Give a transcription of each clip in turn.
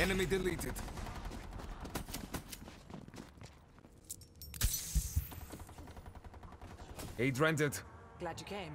Enemy deleted. Aid rented. Glad you came.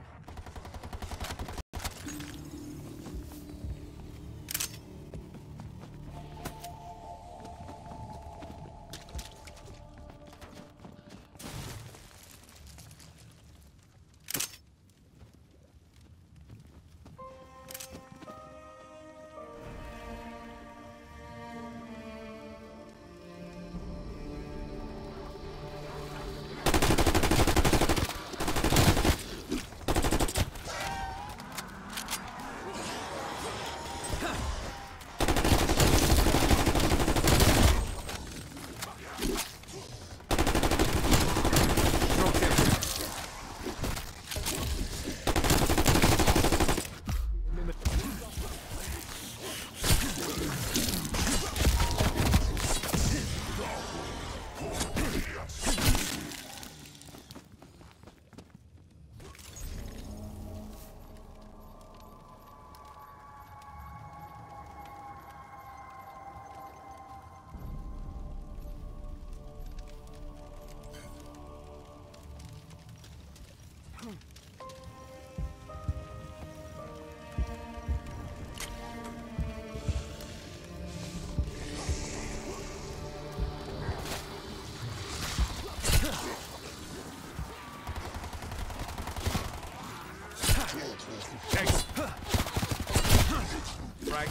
Right.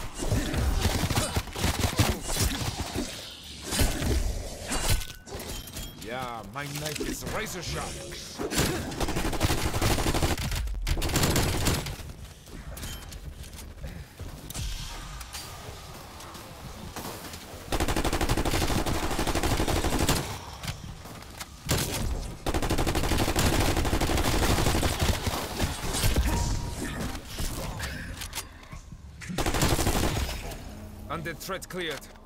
Yeah, my knife is a razor sharp. Undead threat cleared.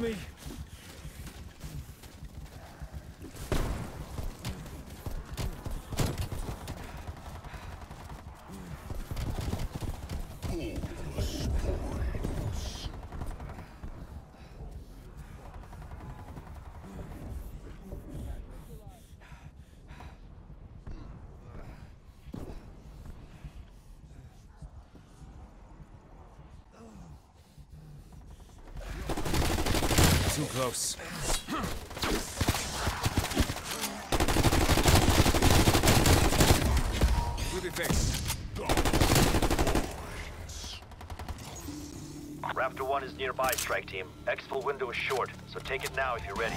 Me. Too close. Good effects. Raptor 1 is nearby, strike team. Exfil window is short, so take it now if you're ready.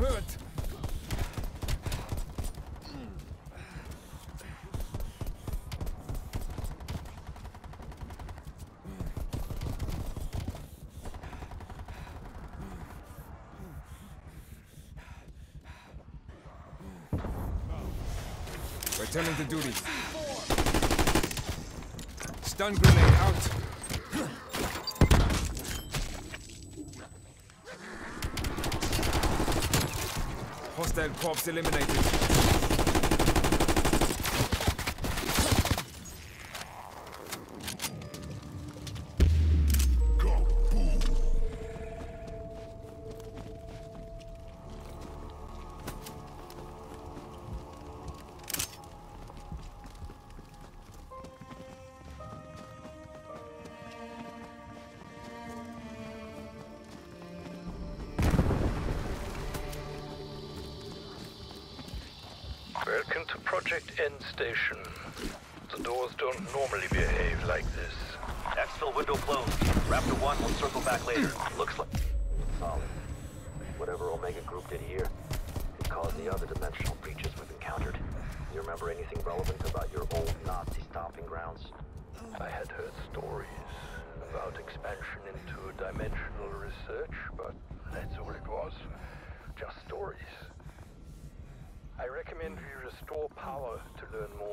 Hurt. Returning to duty. Stun grenade out. Hostile corpse eliminated. Project End Station. The doors don't normally behave like this. Exfil window closed. Raptor 1 will circle back later. Hmm. Looks like... Solid. Whatever Omega Group did here, it caused the other dimensional breaches we've encountered. You remember anything relevant about your old Nazi stomping grounds? I had heard stories about expansion into dimensional research, but that's all it was. Just stories. I recommend we restore power to learn more.